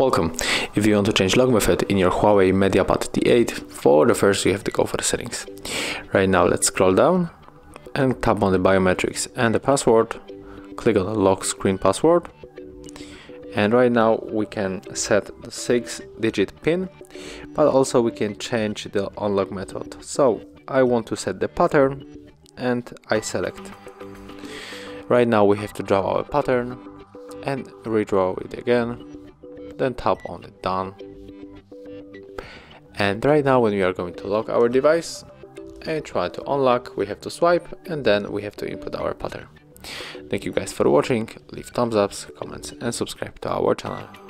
Welcome. If you want to change lock method in your Huawei MediaPad T8, for the first you have to go for the settings. Right now let's scroll down and tap on the biometrics and the password. Click on the lock screen password. And right now we can set the 6 digit pin, but also we can change the unlock method. So I want to set the pattern and I select. Right now we have to draw our pattern and redraw it again then tap on the done. And right now when we are going to lock our device and try to unlock we have to swipe and then we have to input our pattern. Thank you guys for watching. Leave thumbs ups comments and subscribe to our channel